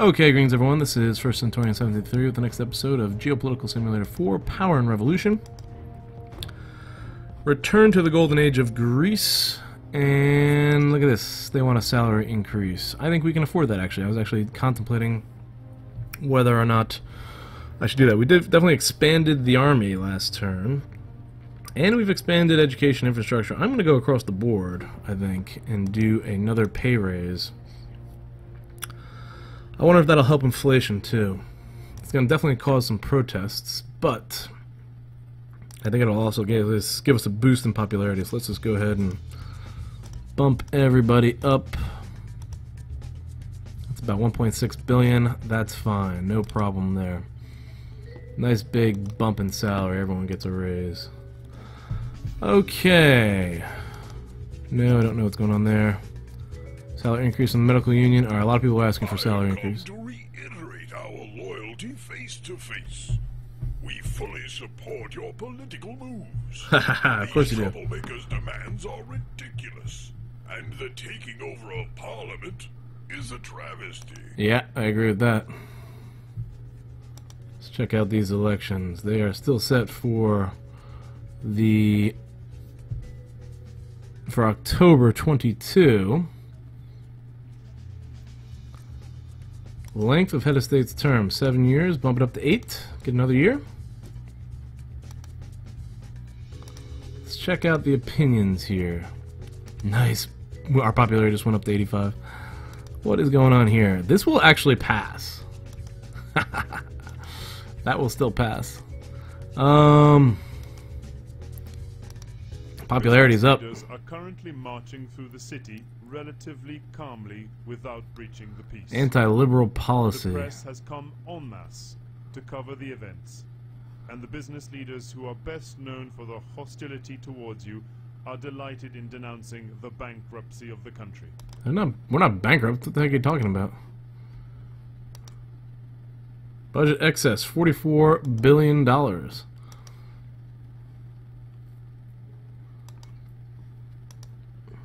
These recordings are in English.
Okay, greens everyone, this is First Centurion 73 with the next episode of Geopolitical Simulator 4 Power and Revolution. Return to the golden age of Greece, and look at this, they want a salary increase. I think we can afford that actually. I was actually contemplating whether or not I should do that. We did definitely expanded the army last turn, and we've expanded education infrastructure. I'm going to go across the board, I think, and do another pay raise. I wonder if that'll help inflation too. It's going to definitely cause some protests, but I think it'll also give us, give us a boost in popularity. So let's just go ahead and bump everybody up. That's about 1.6 billion. That's fine. No problem there. Nice big bump in salary. Everyone gets a raise. Okay. No, I don't know what's going on there. Salary increase in the medical union. Are a lot of people asking for salary increase. to reiterate our loyalty face to face. We fully support your political moves. of course you These do. troublemakers' demands are ridiculous, and the taking over of Parliament is a travesty. Yeah, I agree with that. Let's check out these elections. They are still set for the for October 22. Length of head of state's term, seven years. Bump it up to eight. Get another year. Let's check out the opinions here. Nice. Our popularity just went up to 85. What is going on here? This will actually pass. that will still pass. Um, popularity's up. Are currently marching through the city relatively calmly without breaching the peace. Anti-liberal policy. the press has come en masse to cover the events, and the business leaders who are best known for their hostility towards you are delighted in denouncing the bankruptcy of the country. They're not, we're not bankrupt. What the heck are you talking about? Budget excess, forty-four billion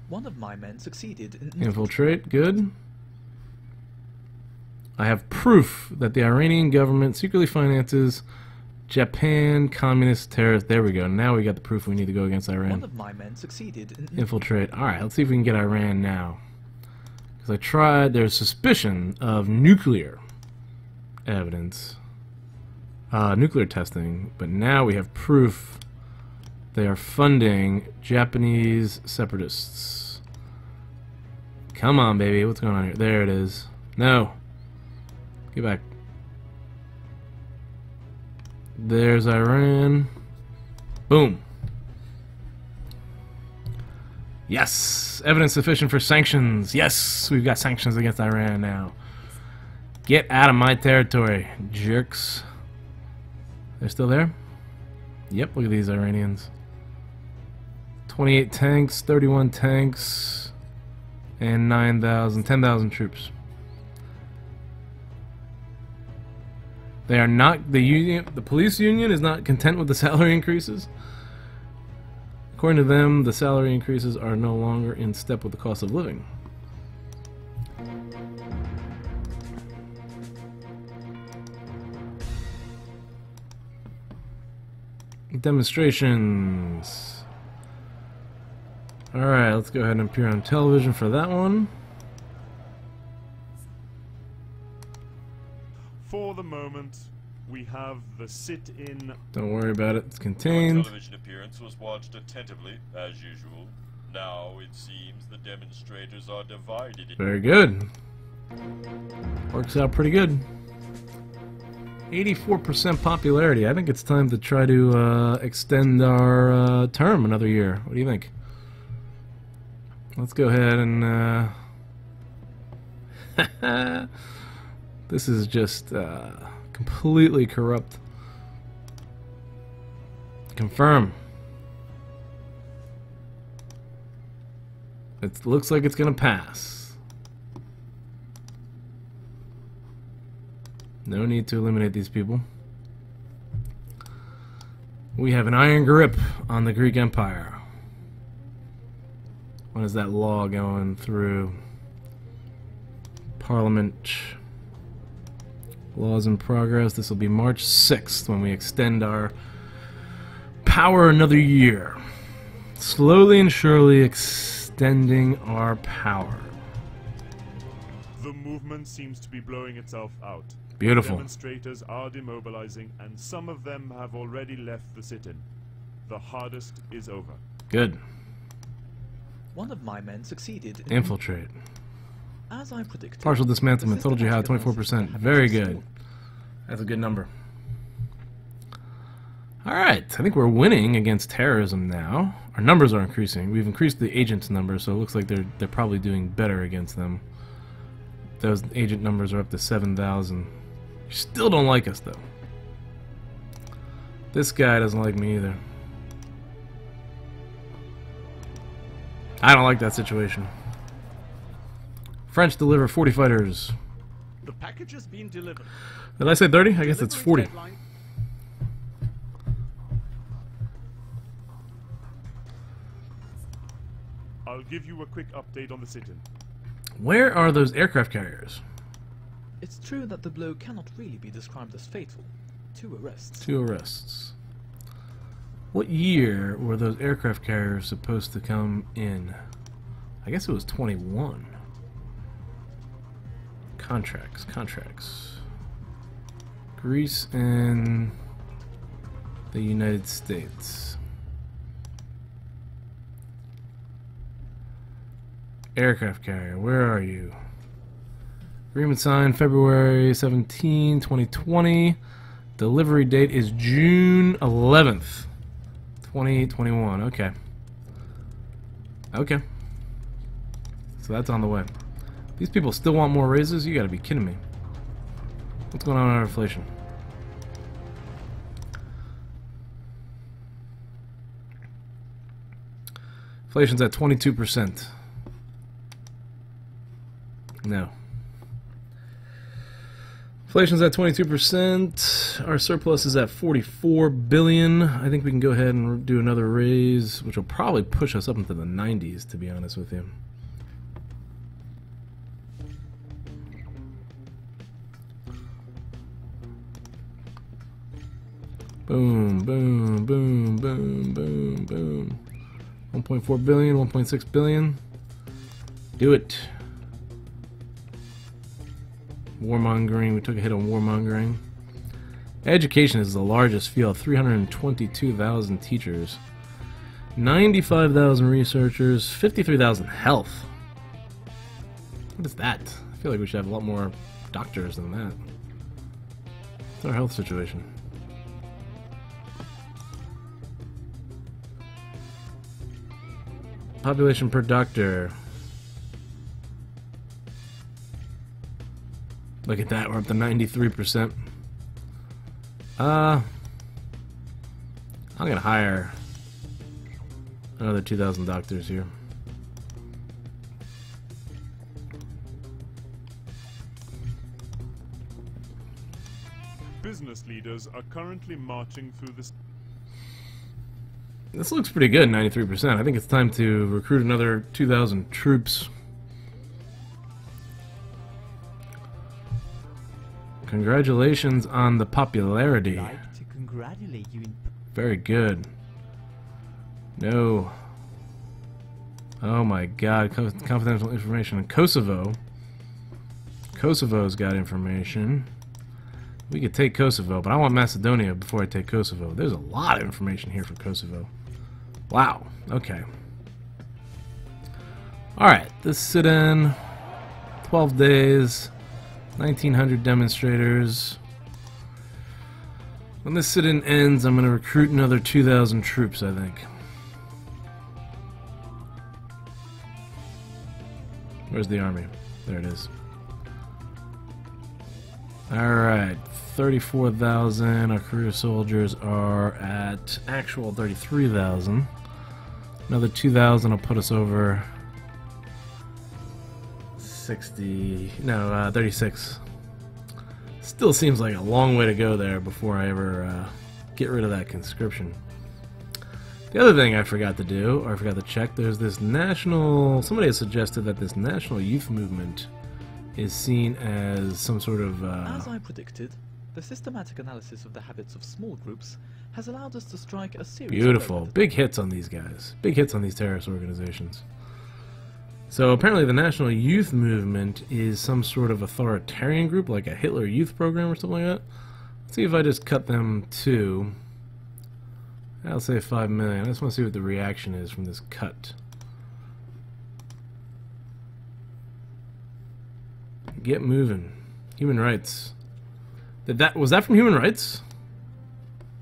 One of my men succeeded in Infiltrate, good. I have proof that the Iranian government secretly finances Japan communist terrorists. There we go. Now we got the proof we need to go against Iran. One of my men succeeded in Infiltrate. Alright, let's see if we can get Iran now. Because I tried, there's suspicion of nuclear evidence. Uh, nuclear testing. But now we have proof they are funding Japanese separatists. Come on, baby. What's going on here? There it is. No. Get back. There's Iran. Boom. Yes! Evidence sufficient for sanctions. Yes! We've got sanctions against Iran now. Get out of my territory, jerks. They're still there? Yep, look at these Iranians. 28 tanks, 31 tanks, and 9,000, 10,000 troops. They are not, the union, the police union is not content with the salary increases. According to them, the salary increases are no longer in step with the cost of living. Demonstrations. Alright, let's go ahead and appear on television for that one. For the moment, we have the sit-in Don't worry about it, it's Your contained. television appearance was watched attentively, as usual. Now it seems the demonstrators are divided. Very good. Works out pretty good. 84% popularity. I think it's time to try to uh, extend our uh, term another year. What do you think? Let's go ahead and. Uh... this is just uh, completely corrupt. Confirm. It looks like it's gonna pass. No need to eliminate these people. We have an iron grip on the Greek Empire. When is that law going through? Parliament. Laws in progress. This will be March 6th when we extend our power another year. Slowly and surely extending our power. The movement seems to be blowing itself out. Beautiful. Demonstrators are demobilizing, and some of them have already left the sit-in. The hardest is over. Good. One of my men succeeded in... Infiltrate. As I predicted. Partial dismantlement. Total jihad, systematic 24%. Very good. That's a good number. Alright, I think we're winning against terrorism now. Our numbers are increasing. We've increased the agents' number, so it looks like they're they're probably doing better against them. Those agent numbers are up to 7,000. You still don't like us, though. This guy doesn't like me either. I don't like that situation. French deliver 40 fighters. The package has been delivered. Did I say 30? I guess it's 40. deadline- I'll give you a quick update on the sit-in. Where are those aircraft carriers? It's true that the blow cannot really be described as fatal. Two arrests. Two arrests. What year were those aircraft carriers supposed to come in? I guess it was 21. Contracts, contracts. Greece and the United States. Aircraft carrier, where are you? Agreement signed February 17, 2020. Delivery date is June 11th, 2021. Okay. Okay. So that's on the way. These people still want more raises? You gotta be kidding me. What's going on with our inflation? Inflation's at 22%. No. Inflation's at 22%. Our surplus is at 44 billion. I think we can go ahead and do another raise, which will probably push us up into the 90s, to be honest with you. Boom, boom, boom, boom, boom, boom. 1.4 billion, 1.6 billion. Do it. Warmongering, we took a hit on warmongering. Education is the largest field, 322,000 teachers, 95,000 researchers, 53,000 health. What is that? I feel like we should have a lot more doctors than that. What's our health situation? Population per doctor. Look at that, we're up to 93%. Uh, I'm gonna hire another 2,000 doctors here. Business leaders are currently marching through this. This looks pretty good, 93%. I think it's time to recruit another 2,000 troops. Congratulations on the popularity. like to congratulate you in Very good. No. Oh my god, co- confidential information in Kosovo. Kosovo's got information. We could take Kosovo, but I want Macedonia before I take Kosovo. There's a lot of information here for Kosovo. Wow, okay. Alright, this sit-in, 12 days, 1900 demonstrators. When this sit-in ends, I'm going to recruit another 2,000 troops, I think. Where's the army? There it is. Alright, 34,000. Our career soldiers are at actual 33,000. Another 2,000 will put us over 60. No, uh, 36. Still seems like a long way to go there before I ever uh, get rid of that conscription. The other thing I forgot to do, or I forgot to check, there's this national. Somebody has suggested that this national youth movement is seen as some sort of. Uh, As I predicted, the systematic analysis of the habits of small groups has allowed us to strike a series Beautiful. Big hits on these guys. Big hits on these terrorist organizations. So apparently the National Youth Movement is some sort of authoritarian group, like a Hitler Youth Program or something like that. Let's see if I just cut them to... I'll say 5 million. I just want to see what the reaction is from this cut. Get moving. Human rights. Did that was that from human rights?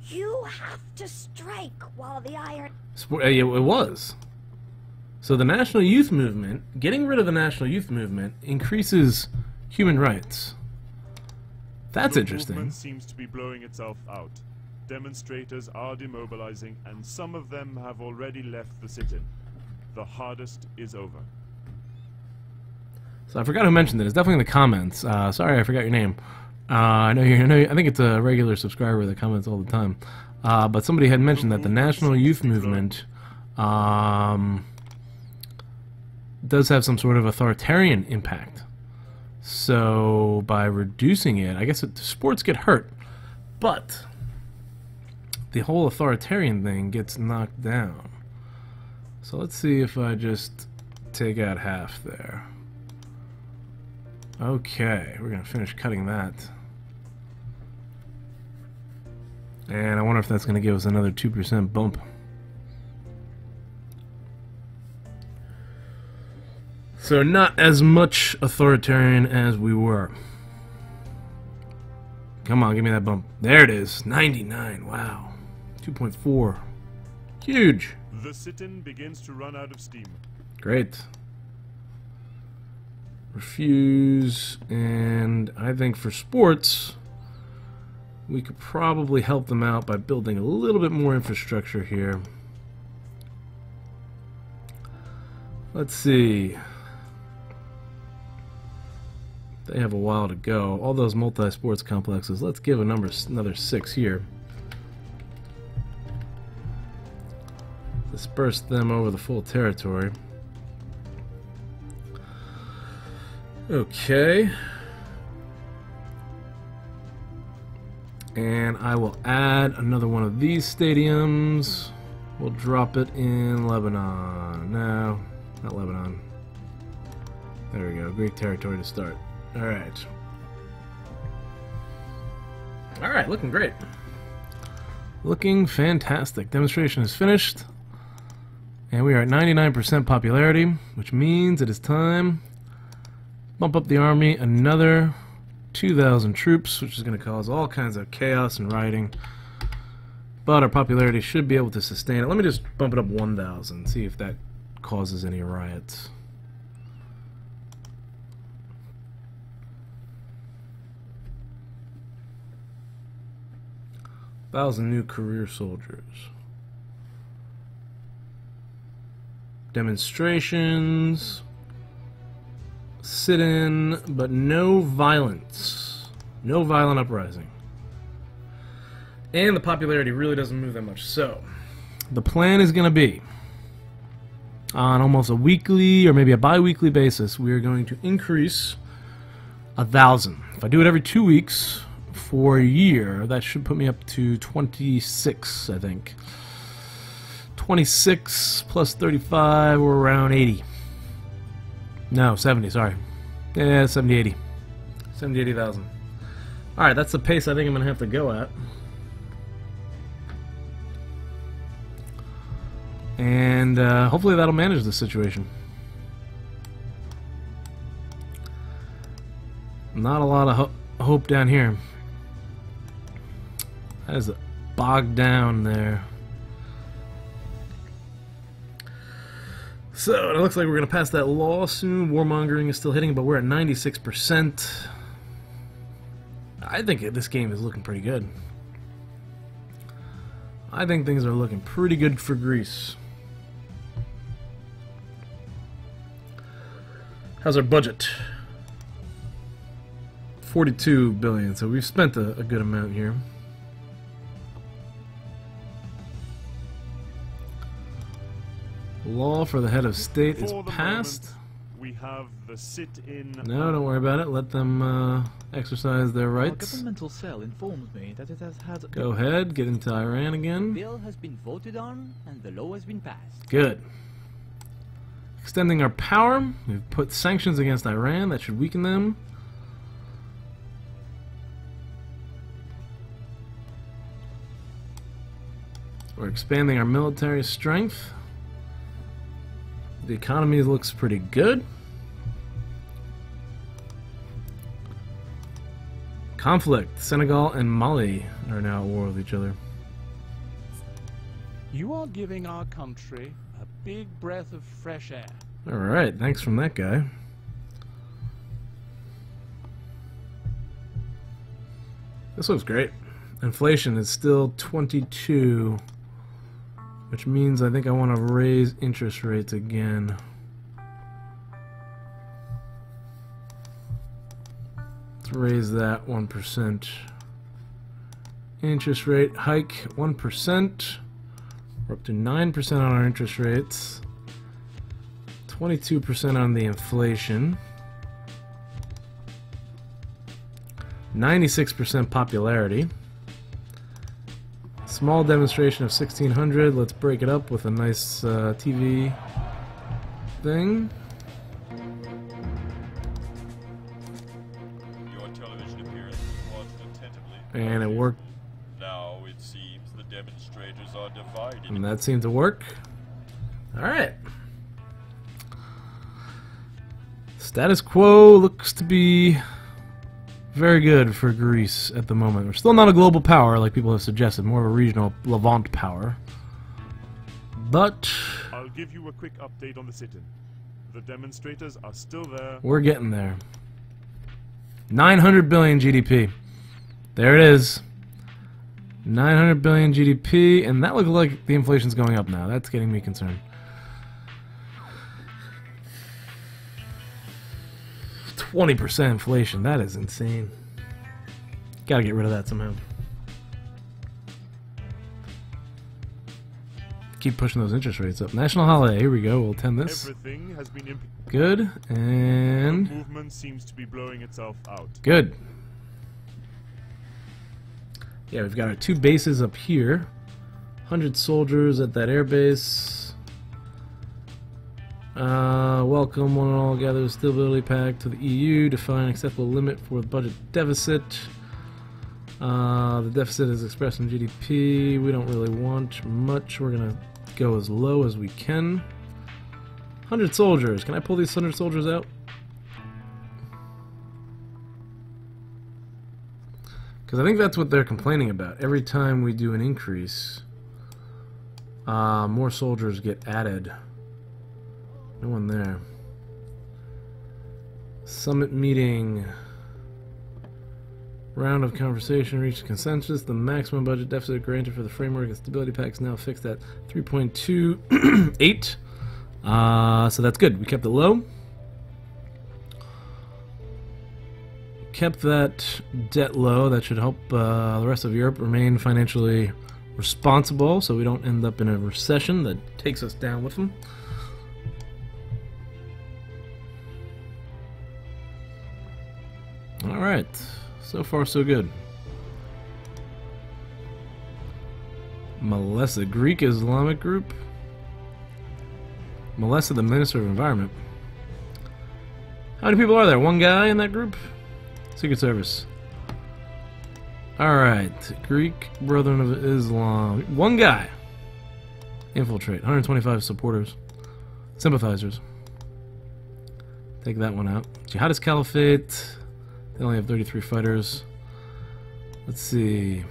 You have to strike while the iron. Sport, uh, yeah, it was. So the National Youth Movement, getting rid of the National Youth Movement increases human rights. That's the interesting. movement seems to be blowing itself out. Demonstrators are demobilizing, and some of them have already left the sit-in. The hardest is over. So I forgot who mentioned it. It's definitely in the comments. Uh, sorry, I forgot your name. Uh, I know you. I know. I think it's a regular subscriber that comments all the time. Uh, but somebody had mentioned that the National Youth Movement um, does have some sort of authoritarian impact. So by reducing it, I guess it, sports get hurt, but the whole authoritarian thing gets knocked down. So let's see if I just take out half there. Okay, we're gonna finish cutting that. And I wonder if that's gonna give us another 2% bump. So not as much authoritarian as we were. Come on, give me that bump. There it is. 99. Wow. 2.4. Huge. The sit-in begins to run out of steam. Great. Refuse. And I think for sports, we could probably help them out by building a little bit more infrastructure here. Let's see. They have a while to go. All those multi-sports complexes. Let's give a number another six here. Disperse them over the full territory. Okay. And I will add another one of these stadiums. We'll drop it in Lebanon. No, not Lebanon. There we go. Greek territory to start. Alright. Alright, looking great. Looking fantastic. Demonstration is finished. And we are at 99% popularity, which means it is time bump up the army another 2,000 troops, which is going to cause all kinds of chaos and rioting. But our popularity should be able to sustain it. Let me just bump it up 1,000, see if that causes any riots. Thousand new career soldiers. Demonstrations. Sit in, but no violence. No violent uprising. And the popularity really doesn't move that much. So, the plan is going to be on almost a weekly or maybe a bi weekly basis, we are going to increase a thousand. If I do it every two weeks for a year, that should put me up to 26, I think. 26 plus 35, we're around 80. No, 70, sorry. Yeah, 70, 80. 70, 80,000. Alright, that's the pace I think I'm going to have to go at. And uh, hopefully that'll manage the situation. Not a lot of ho hope down here. That is bogged down there. So it looks like we're going to pass that law soon. Warmongering is still hitting, but we're at 96%. I think this game is looking pretty good. I think things are looking pretty good for Greece. How's our budget? 42 billion, so we've spent a, a good amount here. Law for the head of state is For the passed. moment, we have the sit-in. No, don't worry about it. Let them uh, exercise their Our rights. governmental cell informs me that it has had Go ahead, get into Iran again. Bill has been voted on and the law has been passed. Good. Extending our power. We've put sanctions against Iran. That should weaken them. We're expanding our military strength. The economy looks pretty good. Conflict. Senegal and Mali are now at war with each other. You are giving our country a big breath of fresh air. Alright, thanks from that guy. This looks great. Inflation is still 22, which means I think I want to raise interest rates again. Let's raise that 1%. Interest rate hike 1%. We're up to 9% on our interest rates. 22% on the inflation. 96% popularity. Small demonstration of 1600. Let's break it up with a nice uh, TV thing. Your television appearance watched attentively. And it worked, Now it seems the demonstrators are divided. and that seemed to work. Alright. Status quo looks to be very good for Greece at the moment. We're still not a global power like people have suggested, more of a regional Levant power. But I'll give you a quick update on the sit-in. The demonstrators are still there. we're getting there. 900 billion GDP. There it is. 900 billion GDP, and that looks like the inflation's going up now. That's getting me concerned. 20% inflation. That is insane. Gotta get rid of that somehow. Keep pushing those interest rates up. National holiday. Here we go. We'll attend this. Everything has been imp- Good. And movement seems to be blowing itself out. good. Yeah, we've got our two bases up here. 100 soldiers at that air base. Uh, welcome one and all gather the stability pact to the EU. Define acceptable limit for the budget deficit. Uh, the deficit is expressed in GDP. We don't really want much. We're gonna go as low as we can. 100 soldiers. Can I pull these 100 soldiers out? Because I think that's what they're complaining about. Every time we do an increase, uh, more soldiers get added. No one there. Summit meeting. Round of conversation reached consensus. The maximum budget deficit granted for the framework and stability pact is now fixed at 3.28. Uh, so that's good. We kept it low. Kept that debt low. That should help uh, the rest of Europe remain financially responsible so we don't end up in a recession that takes us down with them. Alright. So far, so good. Melissa, Greek Islamic group. Melissa, the Minister of Environment. How many people are there? One guy in that group? Secret Service. Alright. Greek Brethren of Islam. One guy. Infiltrate. 125 supporters. Sympathizers. Take that one out. Jihadist Caliphate. They only have 33 fighters. Let's see.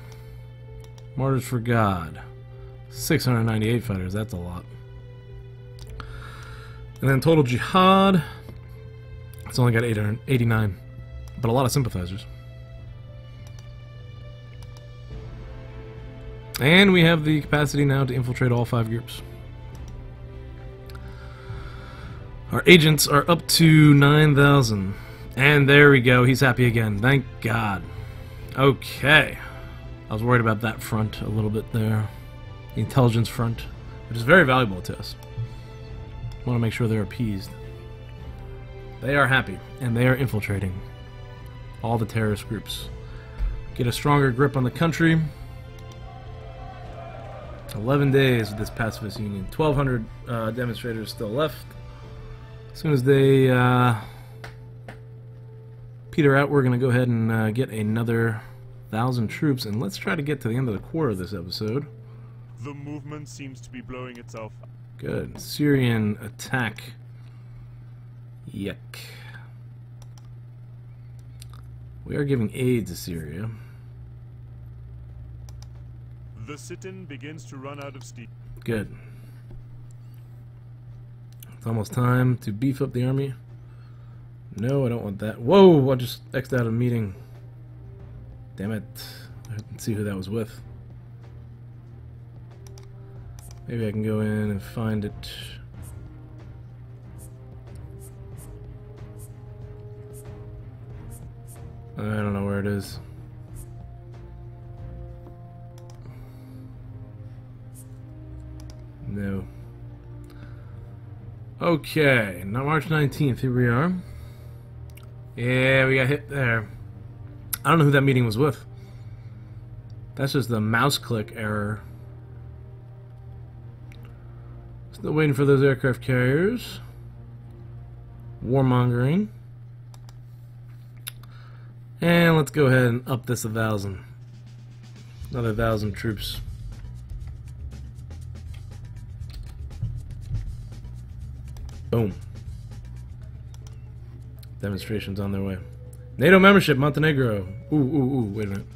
Martyrs for God. 698 fighters. That's a lot. And then total jihad. It's only got 889. But a lot of sympathizers. And we have the capacity now to infiltrate all five groups. Our agents are up to 9,000. And there we go. He's happy again. Thank God. Okay. I was worried about that front a little bit there. The intelligence front, which is very valuable to us. want to make sure they're appeased. They are happy, and they are infiltrating all the terrorist groups. Get a stronger grip on the country. 11 days with this pacifist union. 1,200 uh, demonstrators still left. As soon as they uh, peter out, we're going to go ahead and uh, get another thousand troops, and let's try to get to the end of the quarter of this episode. The movement seems to be blowing itself Good. Syrian attack. Yuck. We are giving aid to Syria. The sit-in begins to run out of steam. Good. It's almost time to beef up the army. No, I don't want that. Whoa, I just X'd out a meeting. Damn it. I didn't see who that was with. Maybe I can go in and find it. I don't know where it is. No. Okay, now March 19th, here we are. Yeah, we got hit there. I don't know who that meeting was with. That's just the mouse click error. Still waiting for those aircraft carriers. Warmongering. And let's go ahead and up this a thousand. Another thousand troops. Boom. Demonstrations on their way. NATO membership, Montenegro. Ooh, ooh, ooh, wait a minute.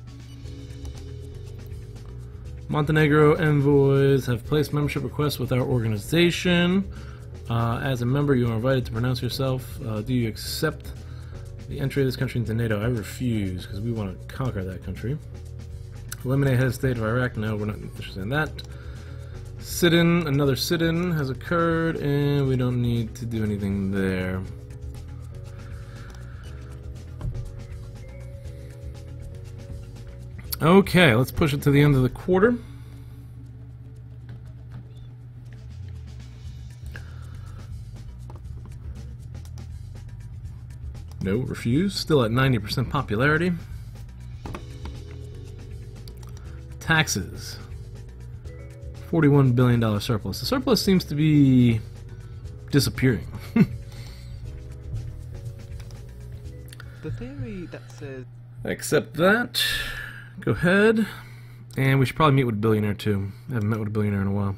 Montenegro envoys have placed membership requests with our organization. Uh, as a member, you are invited to pronounce yourself. Uh, do you accept the entry of this country into NATO? I refuse because we want to conquer that country. Eliminate head of state of Iraq. No, we're not interested in that. Sit-in, another sit-in has occurred, and we don't need to do anything there. Okay, let's push it to the end of the quarter. No, refuse. Still at 90% popularity. Taxes. $41 billion surplus. The surplus seems to be disappearing. The theory that says Accept that. Go ahead. And we should probably meet with a billionaire too. I haven't met with a billionaire in a while.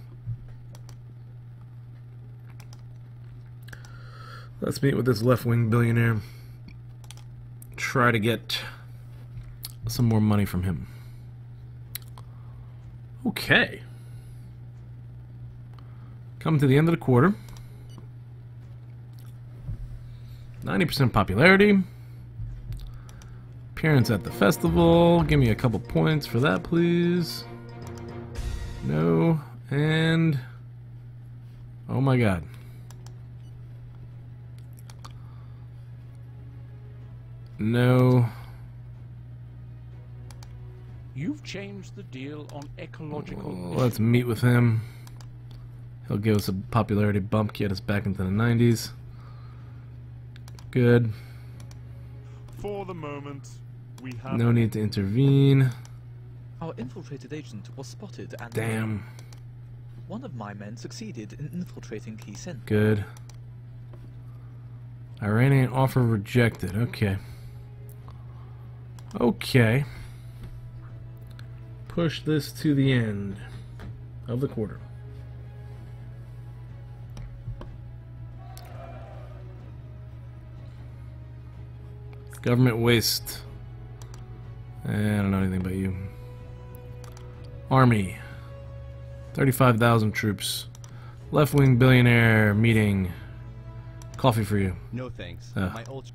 Let's meet with this left wing billionaire. Try to get some more money from him. Okay. Come to the end of the quarter. 90% popularity. Appearance at the festival. Give me a couple points for that, please. No. And. Oh my god. No. You've changed the deal on ecological Let's meet with him. He'll give us a popularity bump, get us back into the 90s. Good. For the moment, we have No need to intervene. our infiltrated agent was spotted and Damn. one of my men succeeded in infiltrating key. Good. Iranian offer rejected. Okay. Okay. Push this to the end of the quarter. Government waste. Eh, I don't know anything about you. Army. 35,000 troops. Left wing billionaire meeting. Coffee for you. No thanks. Uh. My old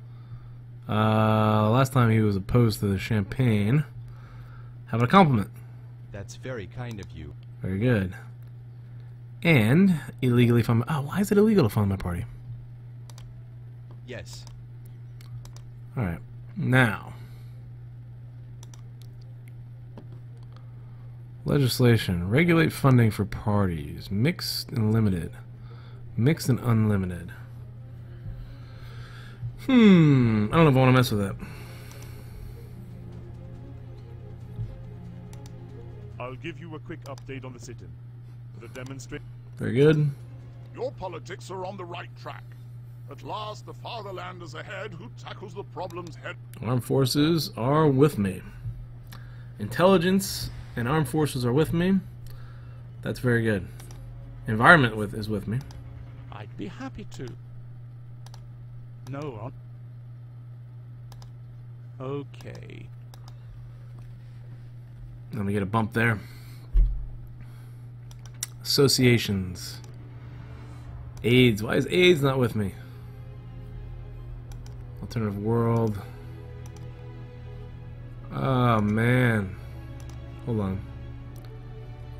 Uh, last time he was opposed to the champagne. Have a compliment. That's very kind of you. Very good. And illegally fund. Oh, why is it illegal to fund my party? Yes. All right. Now, legislation regulate funding for parties, mixed and limited, mixed and unlimited. Hmm, I don't know if I want to mess with that. I'll give you a quick update on the sit-in. The demonstration. Very good. Your politics are on the right track. At last, the fatherland is ahead who tackles the problems head. Armed forces are with me. Intelligence and armed forces are with me. That's very good. Environment with is with me. I'd be happy to. No. Okay. Let me get a bump there. Associations. AIDS. Why is AIDS not with me? Alternative world. Oh man. Hold on.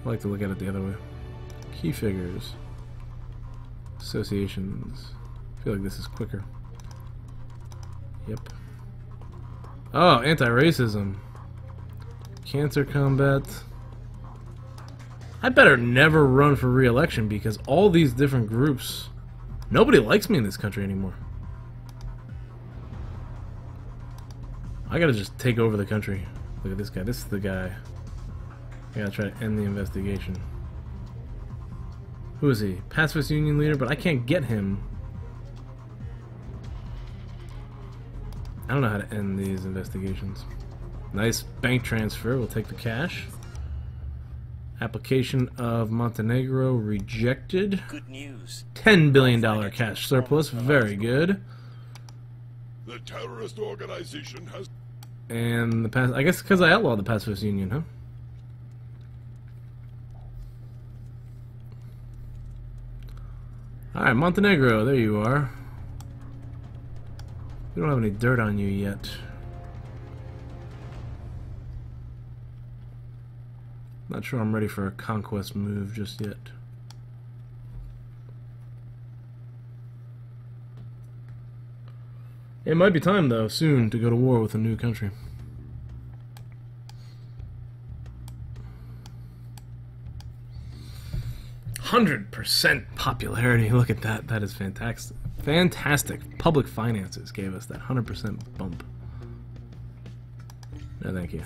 I like to look at it the other way. Key figures. Associations. I feel like this is quicker. Yep. Oh, anti-racism. Cancer combat. I better never run for re-election because all these different groups... Nobody likes me in this country anymore. I gotta just take over the country. Look at this guy. This is the guy. I gotta try to end the investigation. Who is he? Pacifist Union leader, but I can't get him. I don't know how to end these investigations. Nice bank transfer. We'll take the cash. Application of Montenegro rejected. Good news. $10 billion cash surplus. Very good. The terrorist organization has. And the pass. I guess because I outlawed the Pacifist Union, huh? Alright, Montenegro, there you are. We don't have any dirt on you yet. Not sure I'm ready for a conquest move just yet. It might be time, though, soon to go to war with a new country. Hundred percent popularity. Look at that. That is fantastic. Fantastic. Public finances gave us that hundred percent bump. No, thank you.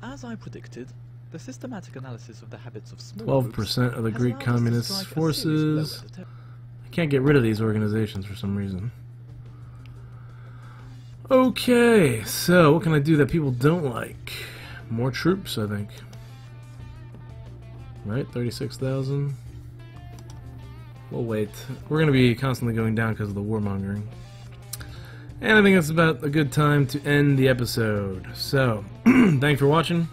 As I predicted, the systematic analysis of the habits of 12% of the Greek communist strike a serious forces. blow at the ter- I can't get rid of these organizations for some reason. Okay, so what can I do that people don't like? More troops, I think. Right, 36,000. We'll wait. We're going to be constantly going down because of the warmongering. And I think that's about a good time to end the episode. So, thanks for watching.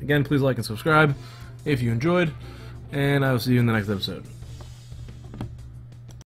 Again, please like and subscribe if you enjoyed. And I will see you in the next episode.